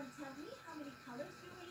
and tell me how many colors you will